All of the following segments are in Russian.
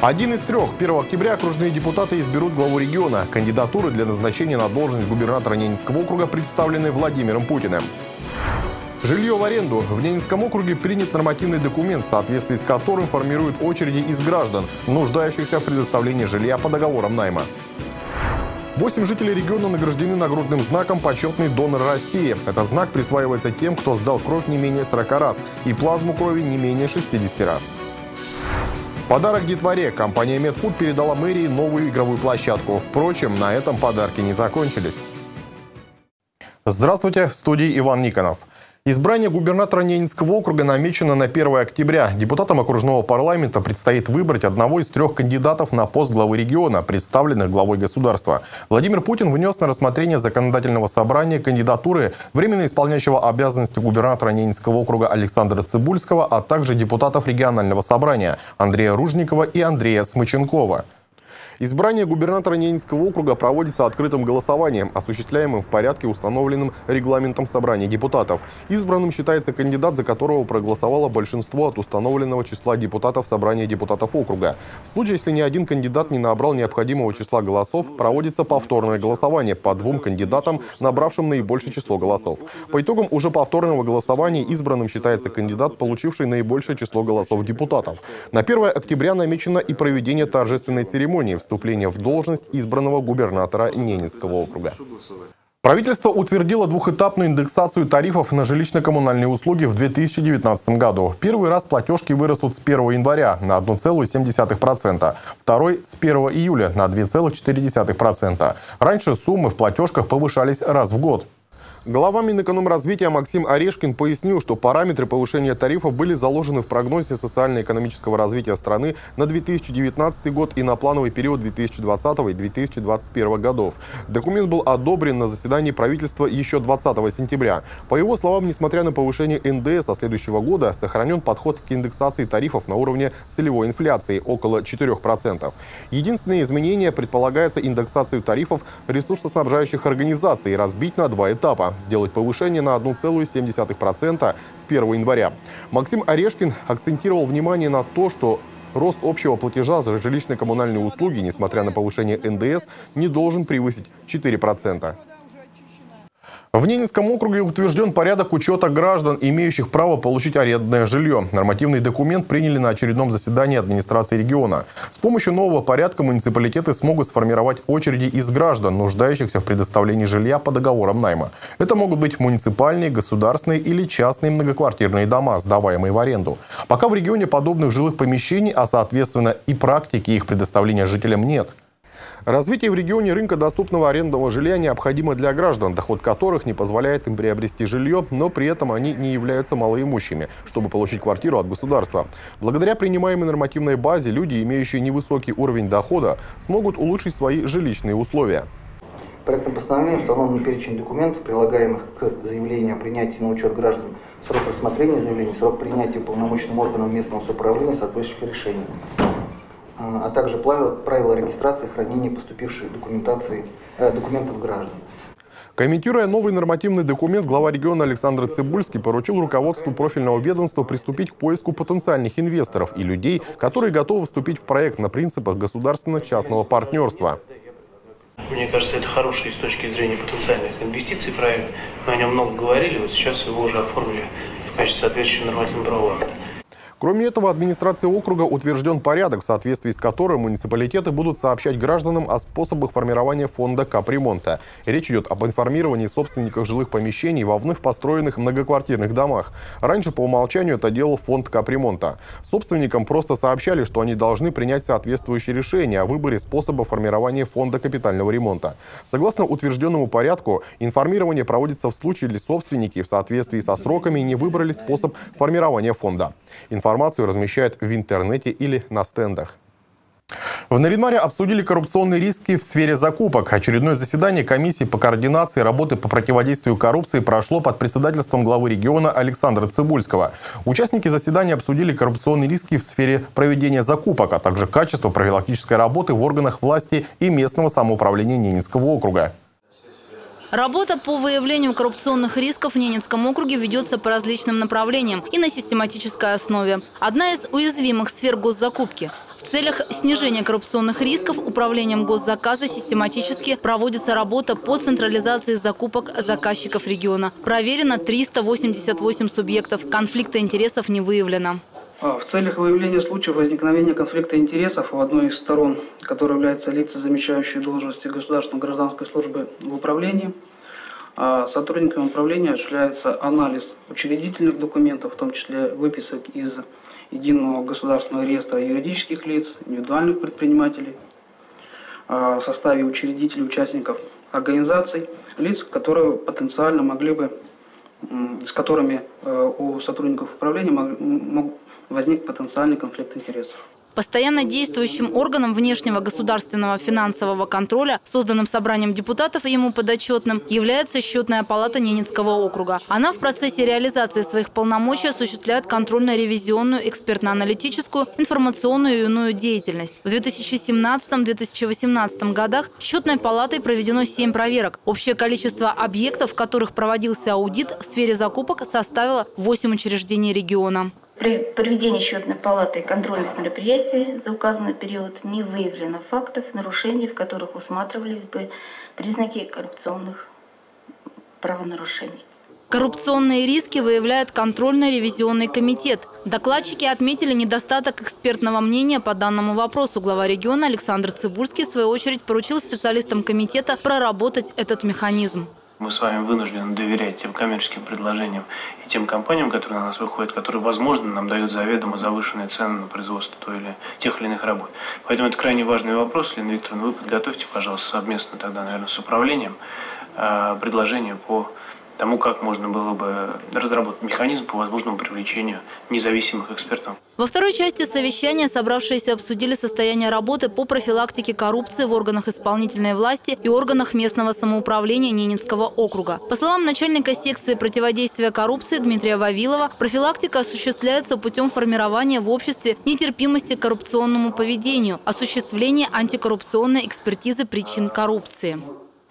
Один из трех. 1 октября окружные депутаты изберут главу региона. Кандидатуры для назначения на должность губернатора Ненецкого округа представлены Владимиром Путиным. Жилье в аренду. В Ненецком округе принят нормативный документ, в соответствии с которым формируют очереди из граждан, нуждающихся в предоставлении жилья по договорам найма. Восемь жителей региона награждены нагрудным знаком «Почетный донор России». Этот знак присваивается тем, кто сдал кровь не менее 40 раз и плазму крови не менее 60 раз. Подарок детворе. Компания Медфуд передала мэрии новую игровую площадку. Впрочем, на этом подарки не закончились. Здравствуйте, в студии Иван Никонов. Избрание губернатора Ненецкого округа намечено на 1 октября. Депутатам окружного парламента предстоит выбрать одного из трех кандидатов на пост главы региона, представленных главой государства. Владимир Путин внес на рассмотрение законодательного собрания кандидатуры временно исполняющего обязанности губернатора Ненецкого округа Александра Цибульского, а также депутатов регионального собрания Андрея Ружникова и Андрея Смыченкова. Избрание губернатора Ненецкого округа проводится открытым голосованием, осуществляемым в порядке, установленным регламентом собрания депутатов. Избранным считается кандидат, за которого проголосовало большинство от установленного числа депутатов собрания депутатов округа. В случае, если ни один кандидат не набрал необходимого числа голосов, проводится повторное голосование по двум кандидатам, набравшим наибольшее число голосов. По итогам уже повторного голосования избранным считается кандидат, получивший наибольшее число голосов депутатов. На 1 октября намечено и проведение торжественной церемонии в вступления в должность избранного губернатора Ненецкого округа. Правительство утвердило двухэтапную индексацию тарифов на жилищно-коммунальные услуги в 2019 году. Первый раз платежки вырастут с 1 января на 1,7%, второй – с 1 июля на 2,4%. Раньше суммы в платежках повышались раз в год. Глава Минэкономразвития Максим Орешкин пояснил, что параметры повышения тарифов были заложены в прогнозе социально-экономического развития страны на 2019 год и на плановый период 2020 и 2021 годов. Документ был одобрен на заседании правительства еще 20 сентября. По его словам, несмотря на повышение НДС со следующего года, сохранен подход к индексации тарифов на уровне целевой инфляции около 4%. Единственное изменение предполагается индексацию тарифов ресурсоснабжающих организаций разбить на два этапа сделать повышение на 1,7% с 1 января. Максим Орешкин акцентировал внимание на то, что Рост общего платежа за жилищно-коммунальные услуги, несмотря на повышение НДС, не должен превысить 4%. В Ненецком округе утвержден порядок учета граждан, имеющих право получить арендное жилье. Нормативный документ приняли на очередном заседании администрации региона. С помощью нового порядка муниципалитеты смогут сформировать очереди из граждан, нуждающихся в предоставлении жилья по договорам найма. Это могут быть муниципальные, государственные или частные многоквартирные дома, сдаваемые в аренду. Пока в регионе подобных жилых помещений, а соответственно и практики их предоставления жителям нет. Развитие в регионе рынка доступного арендного жилья необходимо для граждан, доход которых не позволяет им приобрести жилье, но при этом они не являются малоимущими, чтобы получить квартиру от государства. Благодаря принимаемой нормативной базе люди, имеющие невысокий уровень дохода, смогут улучшить свои жилищные условия. Проектом постановления установлен перечень документов, прилагаемых к заявлению о принятии на учет граждан, срок рассмотрения заявления, срок принятия полномочным органом местного самоуправления соответствующих решений. А, а также правила регистрации и хранения поступившей документации, э, документов граждан. Комментируя новый нормативный документ, глава региона Александр Цибульский поручил руководству профильного ведомства приступить к поиску потенциальных инвесторов и людей, которые готовы вступить в проект на принципах государственно-частного партнерства. Мне кажется, это хороший с точки зрения потенциальных инвестиций проект. Мы о нем много говорили, вот сейчас его уже оформили в качестве соответствующего нормативного правового акта. Кроме этого, администрацией округа утвержден порядок, в соответствии с которым муниципалитеты будут сообщать гражданам о способах формирования фонда капремонта. Речь идет об информировании собственников жилых помещений во вновь построенных многоквартирных домах. Раньше по умолчанию это делал фонд капремонта. Собственникам просто сообщали, что они должны принять соответствующее решение о выборе способа формирования фонда капитального ремонта. Согласно утвержденному порядку, информирование проводится в случае, если собственники в соответствии со сроками не выбрали способ формирования фонда. Информацию размещают в интернете или на стендах. В Наринмаре обсудили коррупционные риски в сфере закупок. Очередное заседание комиссии по координации работы по противодействию коррупции прошло под председательством главы региона Александра Цибульского. Участники заседания обсудили коррупционные риски в сфере проведения закупок, а также качество профилактической работы в органах власти и местного самоуправления Ненецкого округа. Работа по выявлению коррупционных рисков в Ненецком округе ведется по различным направлениям и на систематической основе. Одна из уязвимых сфер госзакупки. В целях снижения коррупционных рисков управлением госзаказа систематически проводится работа по централизации закупок заказчиков региона. Проверено 388 субъектов. Конфликта интересов не выявлено. А, в целях выявления случаев возникновения конфликта интересов у одной из сторон, которая является лица, замещающие должности государственной гражданской службы в управлении, а, сотрудникам управления осуществляется анализ учредительных документов, в том числе выписок из Единого государственного реестра юридических лиц, индивидуальных предпринимателей, а, в составе учредителей, участников организаций, лиц, которые потенциально могли бы, с которыми э, у сотрудников управления возник потенциальный конфликт интересов. Постоянно действующим органом внешнего государственного финансового контроля, созданным собранием депутатов и ему подотчетным, является счетная палата Ненецкого округа. Она в процессе реализации своих полномочий осуществляет контрольно-ревизионную, экспертно-аналитическую, информационную и иную деятельность. В 2017-2018 годах счетной палатой проведено 7 проверок. Общее количество объектов, в которых проводился аудит в сфере закупок, составило 8 учреждений региона. При проведении счетной палаты контрольных мероприятий за указанный период не выявлено фактов нарушений, в которых усматривались бы признаки коррупционных правонарушений. Коррупционные риски выявляет контрольно-ревизионный комитет. Докладчики отметили недостаток экспертного мнения по данному вопросу. Глава региона Александр Цибульский, в свою очередь, поручил специалистам комитета проработать этот механизм. Мы с вами вынуждены доверять тем коммерческим предложениям и тем компаниям, которые на нас выходят, которые, возможно, нам дают заведомо завышенные цены на производство той или тех или иных работ. Поэтому это крайне важный вопрос. Лена Викторовна, вы подготовьте, пожалуйста, совместно тогда, наверное, с управлением э, предложение по тому, как можно было бы разработать механизм по возможному привлечению независимых экспертов. Во второй части совещания собравшиеся обсудили состояние работы по профилактике коррупции в органах исполнительной власти и органах местного самоуправления Ненецкого округа. По словам начальника секции противодействия коррупции Дмитрия Вавилова, профилактика осуществляется путем формирования в обществе нетерпимости к коррупционному поведению, осуществления антикоррупционной экспертизы причин коррупции.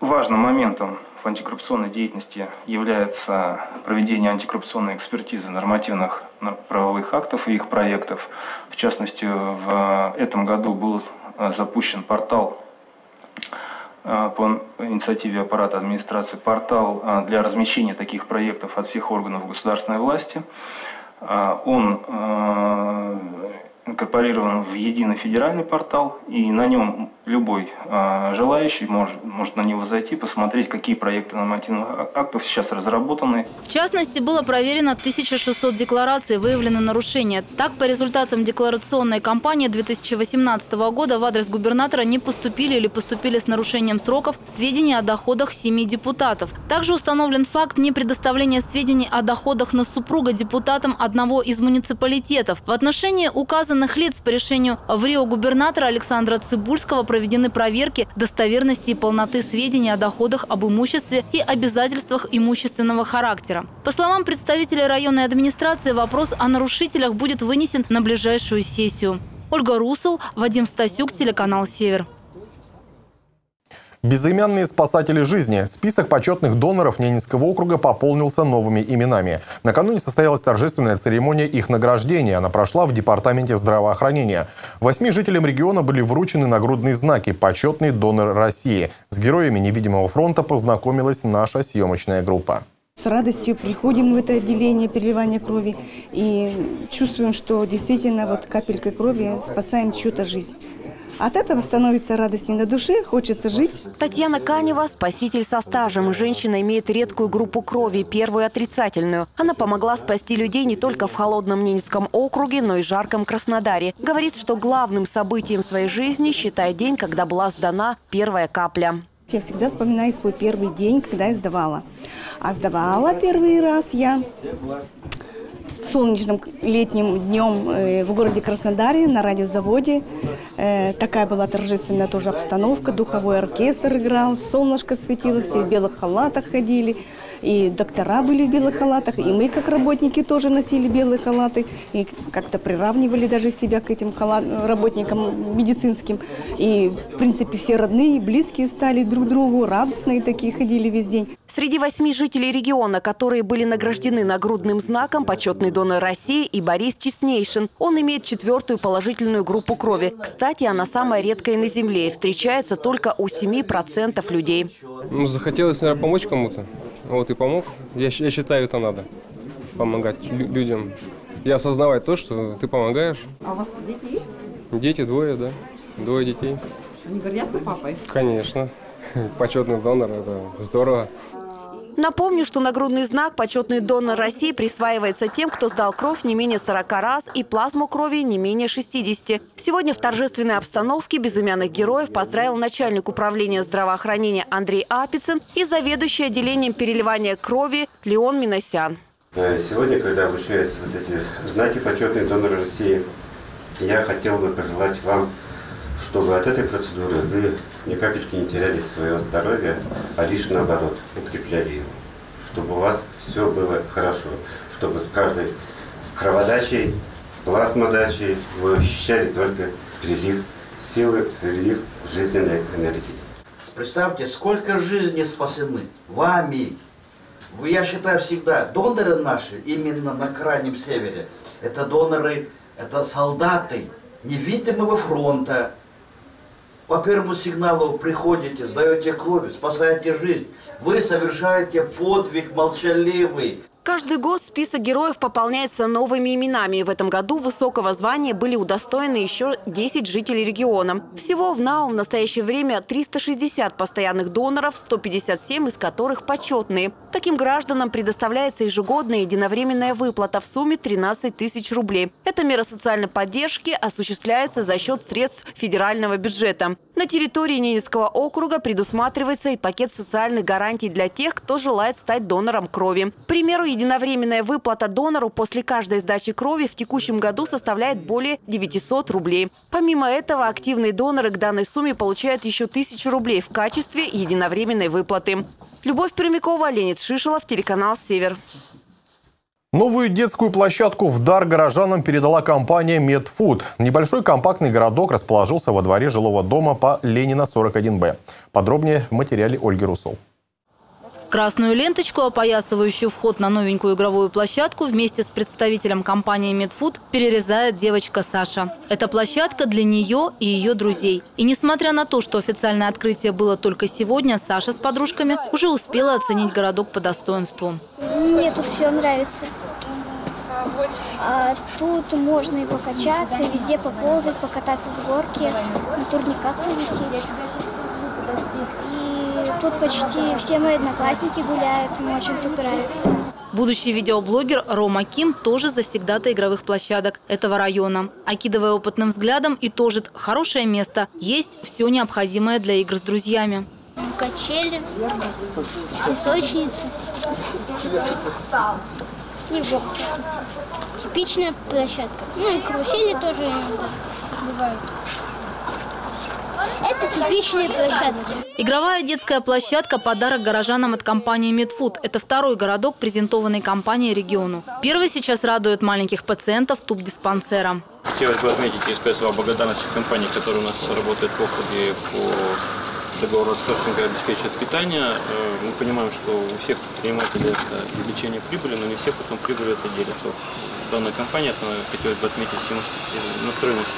Важным моментом антикоррупционной деятельности является проведение антикоррупционной экспертизы нормативных правовых актов и их проектов. В частности, в этом году был э, запущен портал э, по инициативе аппарата администрации портал э, для размещения таких проектов от всех органов государственной власти. Он инкорпорирован в единый федеральный портал, и на нем любой э, желающий может, может на него зайти, посмотреть, какие проекты нормативных актов сейчас разработаны. В частности, было проверено 1600 деклараций, выявлены нарушения. Так, по результатам декларационной кампании 2018 года в адрес губернатора не поступили или поступили с нарушением сроков сведения о доходах семи депутатов. Также установлен факт непредоставления сведений о доходах на супруга депутатам одного из муниципалитетов. В отношении указанных лиц по решению в Рио губернатора Александра Цибульского проведены проверки достоверности и полноты сведений о доходах об имуществе и обязательствах имущественного характера. По словам представителей районной администрации, вопрос о нарушителях будет вынесен на ближайшую сессию. Ольга Русел, Вадим Стасюк, телеканал «Север». Безымянные спасатели жизни. Список почетных доноров Ненецкого округа пополнился новыми именами. Накануне состоялась торжественная церемония их награждения. Она прошла в Департаменте здравоохранения. Восьми жителям региона были вручены нагрудные знаки «Почетный донор России». С героями невидимого фронта познакомилась наша съемочная группа. С радостью приходим в это отделение переливания крови и чувствуем, что действительно вот капелькой крови спасаем чью-то жизнь. От этого становится радостнее на душе, хочется жить. Татьяна Канева – спаситель со стажем. Женщина имеет редкую группу крови, первую отрицательную. Она помогла спасти людей не только в холодном Ненецком округе, но и жарком Краснодаре. Говорит, что главным событием своей жизни считает день, когда была сдана первая капля. Я всегда вспоминаю свой первый день, когда я сдавала. А сдавала первый раз я солнечным летним днем э, в городе Краснодаре на радиозаводе. Э, такая была торжественная тоже обстановка. Духовой оркестр играл, солнышко светило, все в белых халатах ходили. И доктора были в белых халатах, и мы, как работники, тоже носили белые халаты. И как-то приравнивали даже себя к этим халат, работникам медицинским. И, в принципе, все родные, близкие стали друг другу, радостные такие ходили весь день. Среди восьми жителей региона, которые были награждены нагрудным знаком, почетный донор России и Борис Честнейшин. Он имеет четвертую положительную группу крови. Кстати, она самая редкая на Земле и встречается только у 7% людей. Ну, захотелось, наверное, помочь кому-то. Вот и помог. Я, я считаю, это надо. Помогать людям. И осознавать то, что ты помогаешь. А у вас дети есть? Дети двое, да. Двое детей. Они гордятся папой? Конечно. Почетный донор – это здорово. Напомню, что нагрудный знак «Почетный донор России» присваивается тем, кто сдал кровь не менее 40 раз и плазму крови не менее 60. Сегодня в торжественной обстановке безымянных героев поздравил начальник управления здравоохранения Андрей Апицын и заведующий отделением переливания крови Леон Миносян. Э, сегодня, когда вручаются вот эти знаки «Почетный донор России», я хотел бы пожелать вам, чтобы от этой процедуры вы ни капельки не теряли свое здоровье, а лишь наоборот, укрепляли его. Чтобы у вас все было хорошо, чтобы с каждой кроводачей, плазмодачей вы ощущали только прилив силы, прилив жизненной энергии. Представьте, сколько жизней спасены вами. Вы, я считаю всегда, доноры наши, именно на крайнем севере, это доноры, это солдаты невидимого фронта, по первому сигналу приходите, сдаете кровь, спасаете жизнь. Вы совершаете подвиг молчаливый. Каждый год список героев пополняется новыми именами. В этом году высокого звания были удостоены еще 10 жителей региона. Всего в НАУ в настоящее время 360 постоянных доноров, 157 из которых почетные. Таким гражданам предоставляется ежегодная единовременная выплата в сумме 13 тысяч рублей. Эта мера социальной поддержки осуществляется за счет средств федерального бюджета. На территории Ненецкого округа предусматривается и пакет социальных гарантий для тех, кто желает стать донором крови. К примеру, единовременная выплата донору после каждой сдачи крови в текущем году составляет более 900 рублей. Помимо этого, активные доноры к данной сумме получают еще 1000 рублей в качестве единовременной выплаты. Любовь Пермякова, Ленит Шишелов, телеканал «Север». Новую детскую площадку в дар горожанам передала компания Медфуд. Небольшой компактный городок расположился во дворе жилого дома по Ленина 41Б. Подробнее в материале Ольги Русол. Красную ленточку, опоясывающую вход на новенькую игровую площадку, вместе с представителем компании Медфуд перерезает девочка Саша. Это площадка для нее и ее друзей. И несмотря на то, что официальное открытие было только сегодня, Саша с подружками уже успела оценить городок по достоинству. Мне тут все нравится. А, тут можно и покачаться, и везде поползать, покататься с горки, на турниках повисеть. Тут почти все мои одноклассники гуляют, мне очень тут нравится. Будущий видеоблогер Рома Ким тоже завсегдата игровых площадок этого района. Окидывая опытным взглядом, и тоже хорошее место. Есть все необходимое для игр с друзьями. Качели, песочницы и горки. Типичная площадка. Ну и карусели тоже иногда бывают. Это типичные площадки. Игровая детская площадка – подарок горожанам от компании Медфуд. Это второй городок, презентованный компанией региону. Первый сейчас радует маленьких пациентов туб-диспансера. Хотелось бы отметить и сказать слова благодарности компании, которая у нас работает в округе по договору аутсорсинга обеспечивает питание. Э, мы понимаем, что у всех предпринимателей это увеличение прибыли, но не все потом прибыль это делятся. Данная компания, это хотелось бы отметить настроенность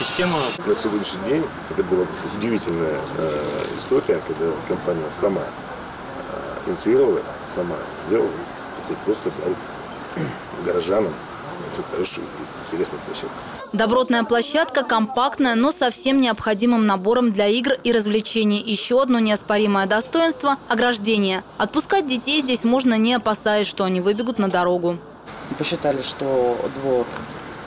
система. На сегодняшний день это была удивительная э, история, когда компания сама э, инициировала, сама сделала. Это просто дарит горожанам это хорошую, интересную площадку. Добротная площадка компактная, но совсем необходимым набором для игр и развлечений. Еще одно неоспоримое достоинство – ограждение. Отпускать детей здесь можно, не опасаясь, что они выбегут на дорогу. Посчитали, что двор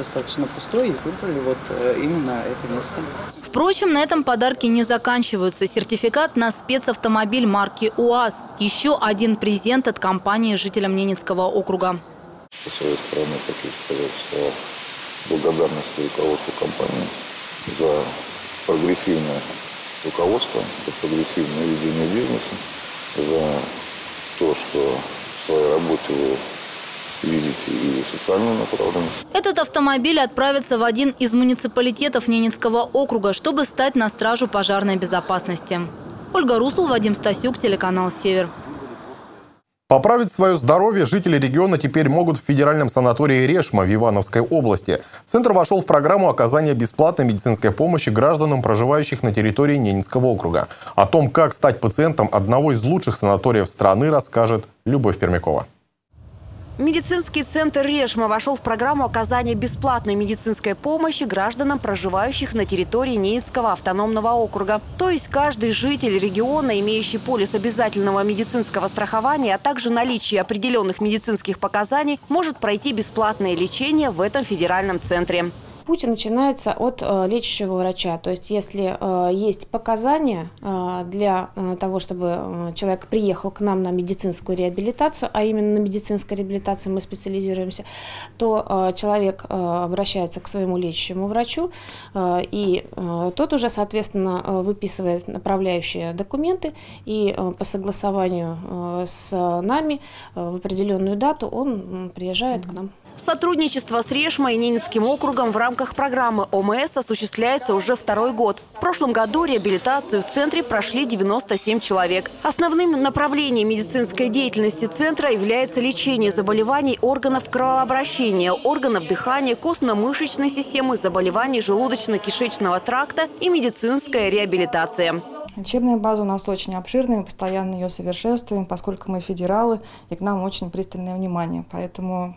достаточно пустой и выбрали вот э, именно это место. Впрочем, на этом подарки не заканчиваются. Сертификат на спецавтомобиль марки УАЗ. Еще один презент от компании жителям Ненецкого округа. Со своей стороны хочу сказать слова благодарности руководству компании за прогрессивное руководство, за прогрессивное ведение бизнеса, за то, что в своей работе вы видите и социальную направленность. Этот автомобиль отправится в один из муниципалитетов Ненецкого округа, чтобы стать на стражу пожарной безопасности. Ольга Русул, Вадим Стасюк, телеканал «Север». Поправить свое здоровье жители региона теперь могут в федеральном санатории Решма в Ивановской области. Центр вошел в программу оказания бесплатной медицинской помощи гражданам, проживающих на территории Ненецкого округа. О том, как стать пациентом одного из лучших санаториев страны, расскажет Любовь Пермякова. Медицинский центр Решма вошел в программу оказания бесплатной медицинской помощи гражданам, проживающих на территории Ненецкого автономного округа. То есть каждый житель региона, имеющий полис обязательного медицинского страхования, а также наличие определенных медицинских показаний, может пройти бесплатное лечение в этом федеральном центре путь начинается от э, лечащего врача. То есть если э, есть показания э, для того, чтобы человек приехал к нам на медицинскую реабилитацию, а именно на медицинской реабилитации мы специализируемся, то человек обращается к своему лечащему врачу, и тот уже, соответственно, выписывает направляющие документы, и по согласованию с нами в определенную дату он приезжает к нам. Сотрудничество с Решмой и Ненецким округом в рамках программы ОМС осуществляется уже второй год. В прошлом году реабилитацию в центре прошли 97 человек. Основным направлением медицинской деятельности центра является лечение заболеваний органов кровообращения, органов дыхания, костно-мышечной системы, заболеваний желудочно-кишечного тракта и медицинская реабилитация. Учебная база у нас очень обширная, мы постоянно ее совершенствуем, поскольку мы федералы, и к нам очень пристальное внимание. Поэтому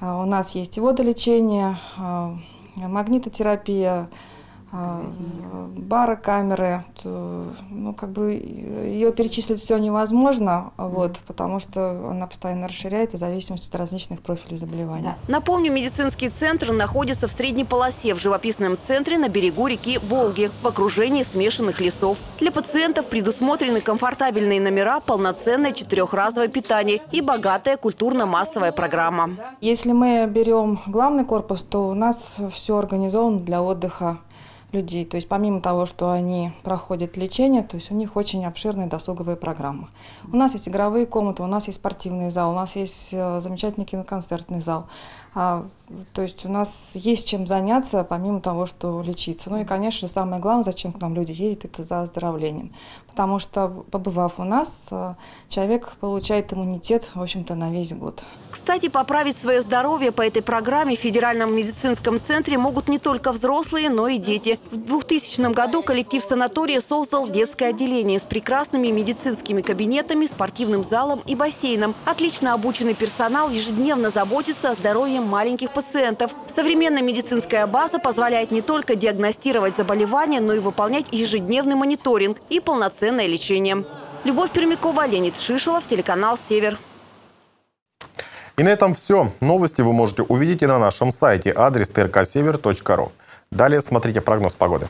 а, у нас есть водолечение, а, а, барокамеры, ну, как бы ее перечислить все невозможно, вот, потому что она постоянно расширяется в зависимости от различных профилей заболеваний. Да. Напомню, медицинский центр находится в средней полосе в живописном центре на берегу реки Волги в окружении смешанных лесов. Для пациентов предусмотрены комфортабельные номера, полноценное четырехразовое питание и богатая культурно-массовая программа. Если мы берем главный корпус, то у нас все организовано для отдыха людей. То есть помимо того, что они проходят лечение, то есть у них очень обширная досуговая программа. У нас есть игровые комнаты, у нас есть спортивный зал, у нас есть э, замечательный киноконцертный зал. А, то есть у нас есть чем заняться, помимо того, что лечиться. Ну и, конечно самое главное, зачем к нам люди ездят, это за оздоровлением. Потому что, побывав у нас, э, человек получает иммунитет, в общем-то, на весь год. Кстати, поправить свое здоровье по этой программе в Федеральном медицинском центре могут не только взрослые, но и дети. В 2000 году коллектив санатория создал детское отделение с прекрасными медицинскими кабинетами, спортивным залом и бассейном. Отлично обученный персонал ежедневно заботится о здоровье маленьких пациентов. Современная медицинская база позволяет не только диагностировать заболевания, но и выполнять ежедневный мониторинг и полноценное лечение. Любовь Пермякова, Леонид Шишелов, телеканал «Север». И на этом все. Новости вы можете увидеть и на нашем сайте адрес trksевер.ру. Далее смотрите прогноз погоды.